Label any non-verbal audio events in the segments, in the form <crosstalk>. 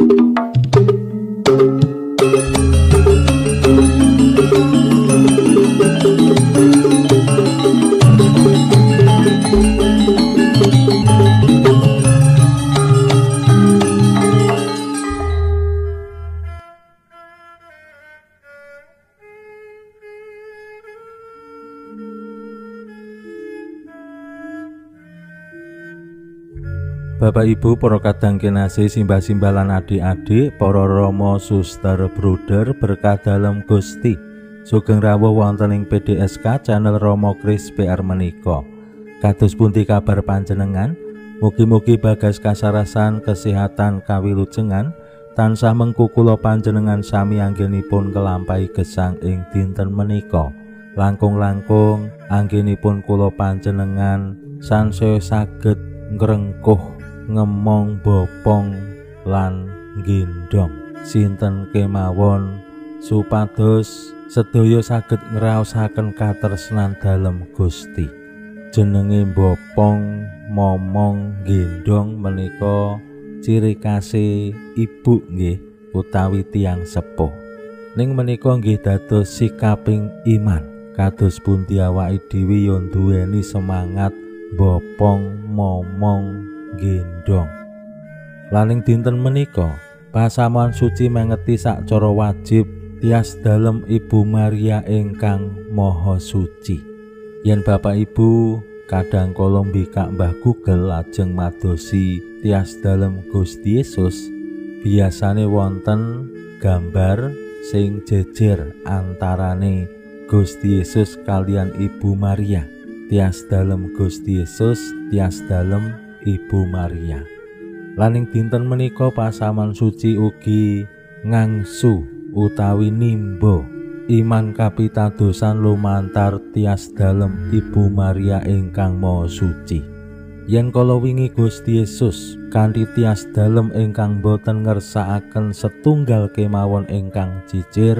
you <laughs> Bapak Ibu para kadang kinasih simbah-simbah adik-adik para rama suster bruder berkah dalam Gusti. Sugeng rawuh wonten ing PDSK channel Romo Kris PR menika. Kados pundi kabar panjenengan? Mugi-mugi bagas kasarasan kesehatan kawilujengan. Tansah mengku kula panjenengan sami anggenipun kelampahi gesang ing dinten menika. Langkung-langkung anggenipun kula panjenengan sansaya saged ngrengkuh ngemong bopong lan gendong sinten kemawon? Supados sedaya saged ngraosaken katresnan dalem Gusti. Jenenge bopong momong gendong menika ciri kasih ibu nggih utawi tiang sepuh. Ning menika nggih dados sikaping iman. Kados pundi awake dhewe yo duweni semangat bopong momong gendong. Laning dinten menika, pasamuan suci mengeti cara wajib tias dalem Ibu Maria ingkang Maha Suci. Yen Bapak Ibu kadang kolom bikak Mbah Google lajeng madosi tias dalem Gusti Yesus, biasane wonten gambar sing jejer antarane Gusti Yesus kalian Ibu Maria. Tias dalem Gusti Yesus, tias dalem Ibu Maria. Laning dinten menika pasaman suci ugi ngangsu utawi nimbo iman kapitadosan lumantar tias dalem Ibu Maria ingkang Maha Suci. Yen kala wingi Gusti Yesus kanthi tias dalem ingkang boten ngersakaken setunggal kemawon ingkang cicir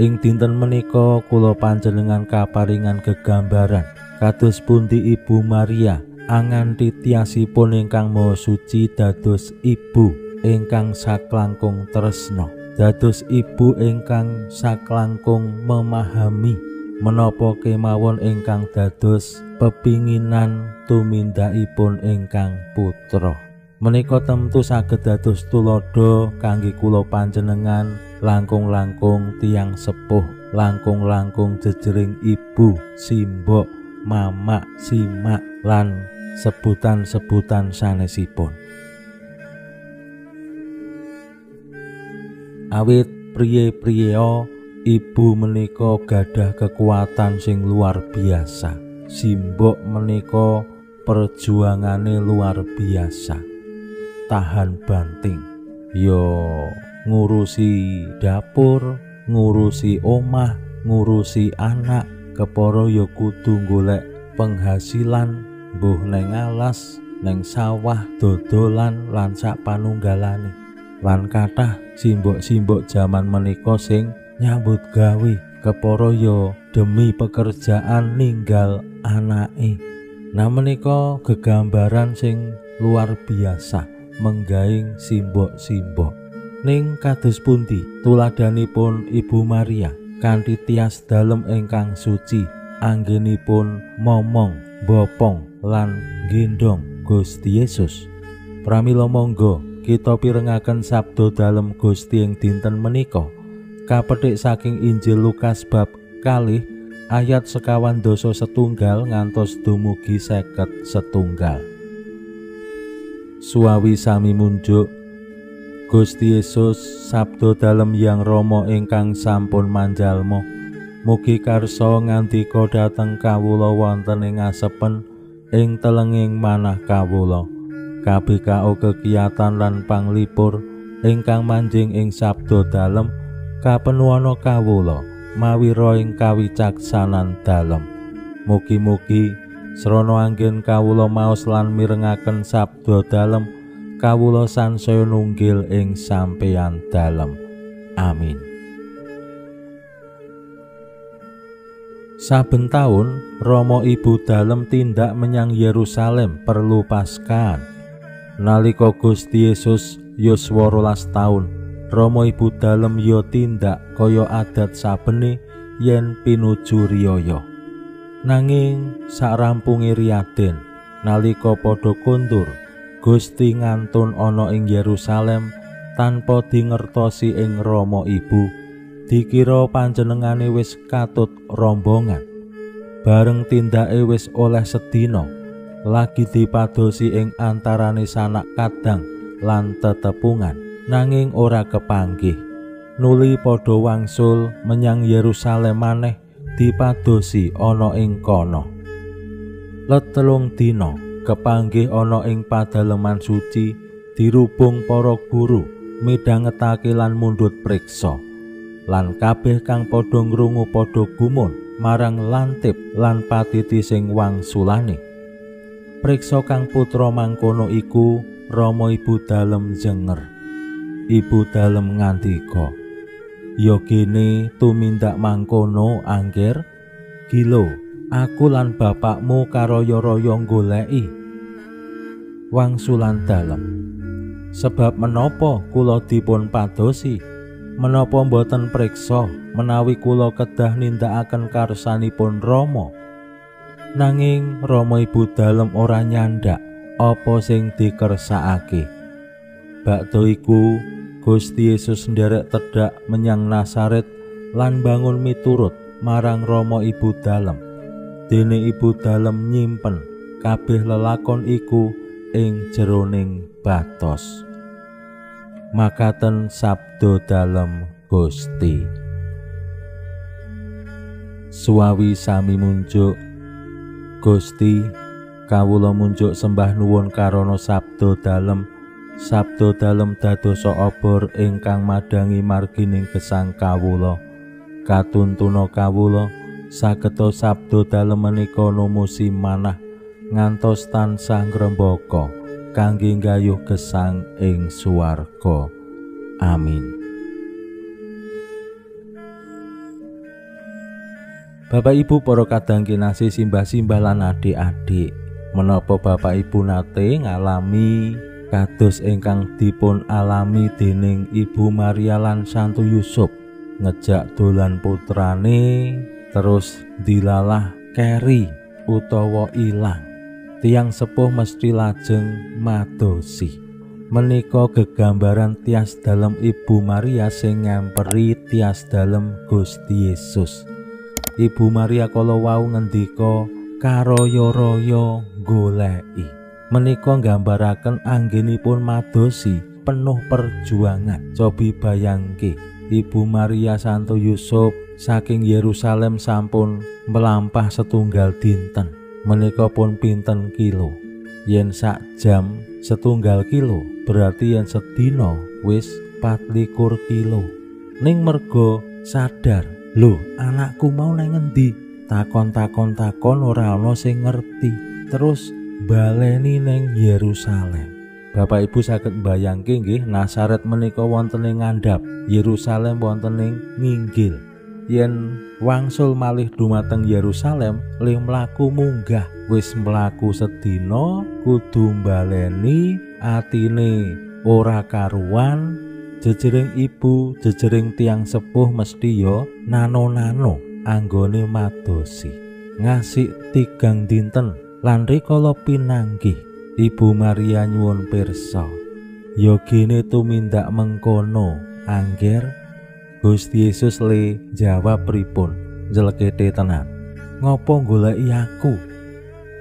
ing dinten menika kula panjenengan kaparingan gegambaran kados pundi Ibu Maria anganti tiasipun ingkang maha suci dados ibu ingkang saklangkung tresno dados ibu ingkang saklangkung memahami menapa kemawon ingkang dados pepinginan tumindakipun ingkang putra. Menika tentu saged dados tulodo kangge kula panjenengan langkung-langkung tiang sepuh langkung-langkung jejering ibu simbok mamak simak lan sebutan-sebutan sanesipun. Awit priye-priyo ibu menika gadah kekuatan sing luar biasa. Simbok menika perjuangane luar biasa. Tahan banting. Yo ngurusi dapur, ngurusi omah, ngurusi anak, keporo yo kudu golek penghasilan mbuh neng alas neng sawah dodolan lan sak panunggalane. Lan kathah simbok-simbok jaman menika sing nyambut gawe ya demi pekerjaan ninggal anake. Nah menika gegambaran sing luar biasa menggaing simbok-simbok. Ning kados pundi tuladanipun Ibu Maria kanthi tias dalem ingkang suci anggenipun momong bopong lan gendong Gusti Yesus. Pramila monggo kita pirengaken sabdo dalem Gusti ing dinten menika. Kapetik saking Injil Lukas bab kalih ayat sekawan doso setunggal ngantos dumugi seket setunggal. Suawi sami munjuk Gusti Yesus sabdo dalem yang Romo ingkang sampun manjalmo Mugi karso ngandika dhateng kawula wonten ing asepen ing telenging manah kawula. Kabeh kegiatan lan panglipur ingkang manjing ing sabdo dalem kapenuwana kawula mawi ing kawicaksanan dalem. Mugi-mugi srana anggen kawula maos lan mirengaken sabdo dalem kawula sansaya nunggil ing sampeyan dalem. Amin Saben taun Romo Ibu Dalem tindak menyang Yerusalem perlu paskan. Nalika Gusti Yesus yuswa rolas taun Rama ibu dalem ya tindak kaya adat sabene yen pinuju riyaya nanging sarampunge riyaden nalika padha kondur Gusti ngantun ana ing Yerusalem tanpa dingertosi ing Rama ibu dikira panjenengane wis katut rombongan. Bareng tindake wis oleh sedina lagi dipadosi ing antarane sanak kadang lan tetepungan. Nanging ora kepanggih. Nuli padha wangsul menyang Yerusalem maneh dipadosi ana ing kono. Letelung dina kepanggih ana ing padaleman suci dirubung para guru midhangetake lan mundhut priksa lan kabeh kang padha ngrungu padha gumun marang lantip lan patiti sing wangsulane Priksa kang putra mangkono iku Rama ibu dalem jenger. Ibu dalem ngandika, "Ya kene tumindak mangkono angger, gilo, aku lan bapakmu karoyo-royo goleki." Wangsulan dalem. Sebab menapa kula dipun padosi? Menapa boten priksa menawi kula kedah nindakaken karsanipun Rama? nanging Rama ibu dalem ora nyandak apa sing dikersakake. Bakto iku Gusti Yesus nderek tedhak menyang Nasaret lan bangun miturut marang Rama ibu dalem. Dene ibu dalem nyimpen kabeh lelakon iku ing jeroning batos. Makaten sabdo dalem Gusti. Suawi sami munjuk. Gusti kawula munjuk sembah nuwun karana sabdo dalem. Sabdo dalem dadosa obor ingkang madangi margining gesang kawula. Katuntuna kawula sageta sabdo dalem menika numusi manah ngantos tansah ngrembaka kangge gayuh gesang ing swarga. Amin. Bapak Ibu para kadang kinasih simbah-simbah lan adik-adik menapa Bapak Ibu nate ngalami kados ingkang dipun alami dening Ibu Maria lan Santo Yusuf ngejak dolan putrane terus dilalah keri utawa ilang tiang sepuh mesti lajeng madosi menika gegambaran tias dalam Ibu Maria sing ngamperi tias dalam Gusti Yesus Ibu Maria kala wau ngendika karoyo-royo goleki. Menika nggambaraken anggenipun madosi penuh perjuangan. Cobi bayangke, Ibu Maria Santo Yusuf saking Yerusalem sampun melampah setunggal dinten. Menika pun pinten kilo. Yen sak jam setunggal kilo berarti yen sedina wis 24 kilo. Ning mergo sadar Lho, anakku mau nang ngendi? Takon-takon takon ora ana sing ngerti. Terus baleni neng Yerusalem. Bapak Ibu saged mbayangke nggih Nasaret menika wonten ing ngandhap, Yerusalem wonten ing nginggil. Yen wangsul malih dumateng Yerusalem, lih mlaku munggah, wis mlaku sedina kudu baleni atine. Ora karuan jejering ibu jejering tiang sepuh mesti yo nano-nano anggone madosi. Ngasih tigang dinten lan rikala pinanggih ibu Maria nyuwun pirsa. Yo gene tumindak mengkono angger Gusti Yesus le jawab pripun? Jelekete tenan. Ngopo goleki aku?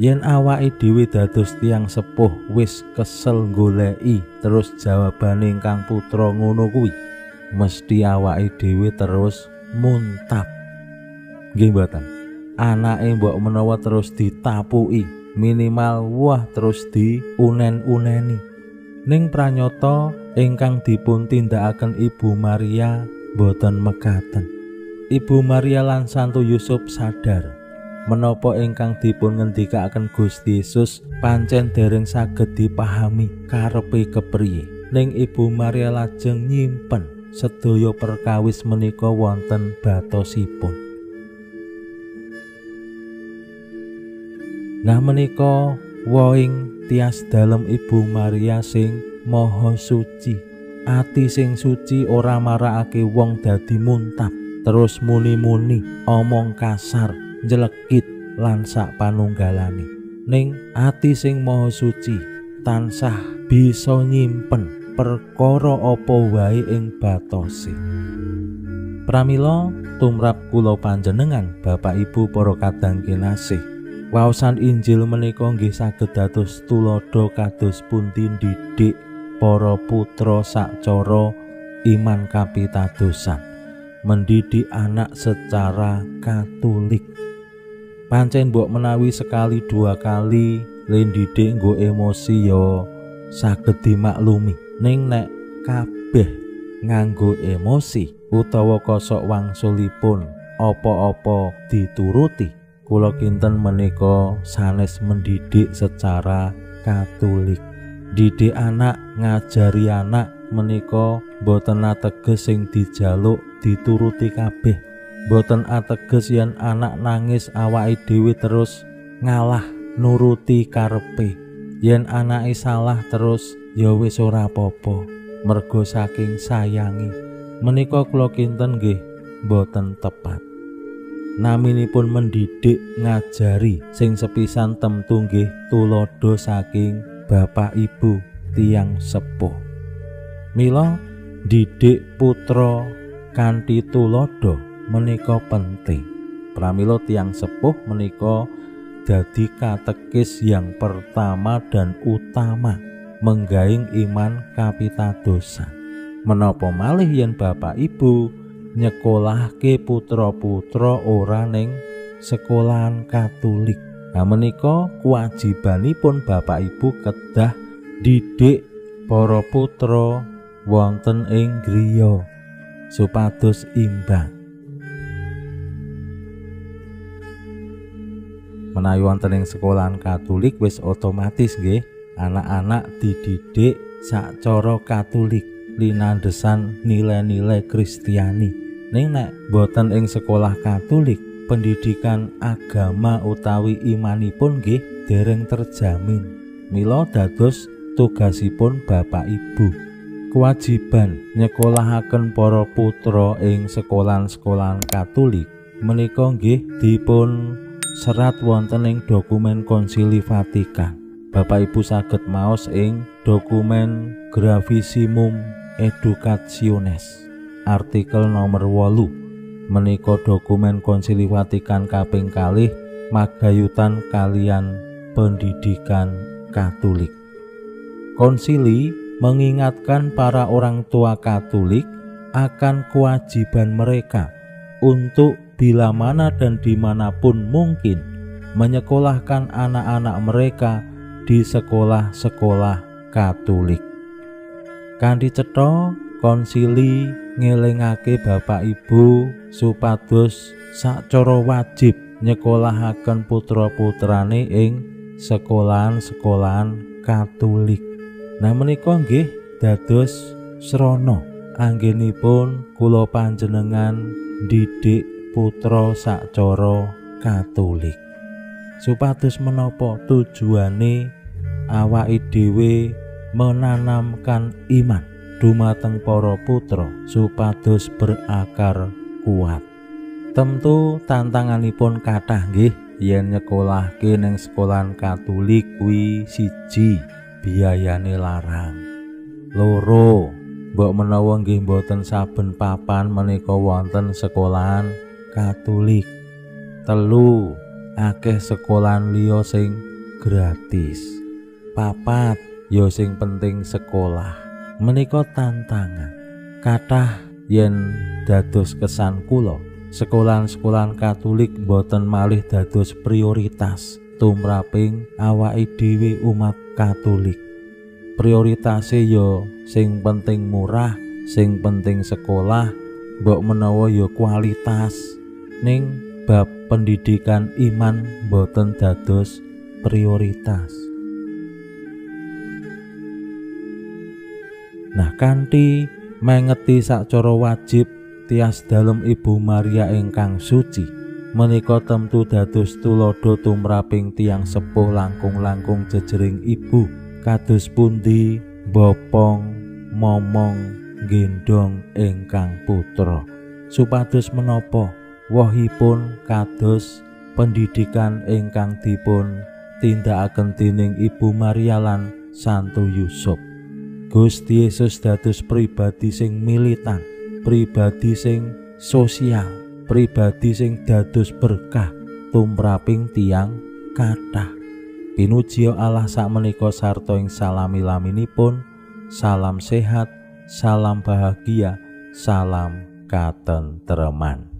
Yen awake dhewe dados tiang sepuh wis kesel goleki. Terus jawabane ingkang putra ngono kuwi mesti awake dhewe terus muntap. Nggih mboten? Anake mbok menawa terus ditapuki minimal wah terus diunen-uneni. Ning pranyata ingkang dipun tindakaken Ibu Maria boten mekaten. Ibu Maria lan Santo Yusuf sadar menapa ingkang dipun ngendikaken Gusti Yesus pancen dereng saged dipahami karepe kepriye. Ning Ibu Maria lajeng nyimpen sedaya perkawis menika wonten batosipun. Nah menika woing tias dalam Ibu Maria sing maha suci ati sing suci ora marakake wong dadi muntap terus muni-muni omong kasar jelekit lan sak panunggalane. Ning ati sing maha suci tansah bisa nyimpen perkara apa wae ing batose. Pramila tumrap kula panjenengan Bapak Ibu para kadang kinasih. Waosan Injil menika nggih saged dados tulodo kados pundi didik para putra sakcara iman kapitadosan mendidik anak secara katolik pancen mbok menawi sekali dua kali lendidik nggo emosi yo saged dimaklumi. Ning nek kabeh nganggo emosi utawa kosok wangsulipun apa-apa dituruti kula kinten menika sanes mendidik secara katolik didik anak ngajari anak menika boten ateges sing dijaluk dituruti kabeh. Boten ateges yen anak nangis awake dhewe terus ngalah nuruti karepe. Yen anake salah terus ya wis ora apa-apa. Mergo saking sayangi. Menika kula kinten nggih boten tepat. Naminipun mendidik ngajari sing sepisan temtu nggih tulodo saking Bapak Ibu tiang sepuh. Mila didik putra kanthi tulodo menika penting pramila tiang sepuh menika dadi katekis yang pertama dan utama menggaing iman kapitadosan menapa malih yen Bapak Ibu nyekolahke putra-putra ora ning sekolahan Katolik. Nah menika kewajibanipun Bapak Ibu kedah didik para putra wonten ing griya supados imbang. Menawi wonten ing sekolahan Katolik wis otomatis nggih anak-anak dididik sak cara Katolik linandesan nilai-nilai Kristiani. Ning nek boten ing sekolah Katolik, pendidikan agama utawi imanipun nggih dereng terjamin. Mila dados tugasipun Bapak Ibu. Kewajiban nyekolahaken para putra ing sekolahan-sekolahan Katolik menika nggih dipun serat wonten ing dokumen Konsili Vatikan. Bapak Ibu saged maos ing dokumen Gravissimum Educationes artikel nomor wolu menika dokumen konsili Vatikan kaping kalih magayutan kalian pendidikan Katolik konsili mengingatkan para orang tua Katolik akan kewajiban mereka untuk bila mana dan di mana pun mungkin menyekolahkan anak-anak mereka di sekolah-sekolah Katolik kanthi cetha konsili ngelingake Bapak Ibu supados sacara wajib nyekolahaken putra-putrane ing sekolahan-sekolahan Katolik. Nah menika nggih dados srana anggenipun kula panjenengan didik putra sacara Katolik. Supados menapa tujuane awake dhewe menanamkan iman dumateng para putra supados berakar kuat. Tentu tantanganipun kathah nggih yen nyekolahke ning sekolahan Katolik kuwi siji biayane larang. Loro, mbok menawa nggih mboten saben papan menika wonten sekolahan Katolik. Telu, akeh sekolahan liya sing gratis. Papat, ya sing penting sekolah menika tantangan. Kathah yen dados kesan kula sekolahan-sekolahan Katolik boten malih dados prioritas tumraping awake dhewe umat Katolik prioritase yo sing penting murah sing penting sekolah mbok menawa yo kualitas. Ning bab pendidikan iman boten dados prioritas Nah kanthi mengeti sacara wajib tias dalem Ibu Maria ingkang suci menika temtu dados tulodo tumraping tiang sepuh langkung-langkung jejering ibu kados pundi bopong momong gendong ingkang putra. Supados menapa wohipun kados pendidikan ingkang dipun tindakaken dening Ibu Maria lan Santo Yusuf Gusti Yesus dados pribadi sing militan pribadi sing sosial pribadi sing dados berkah tumraping tiang kathah. Pinuji Allah sak menika sarta ing salami laminipun salam sehat salam bahagia salam katentreman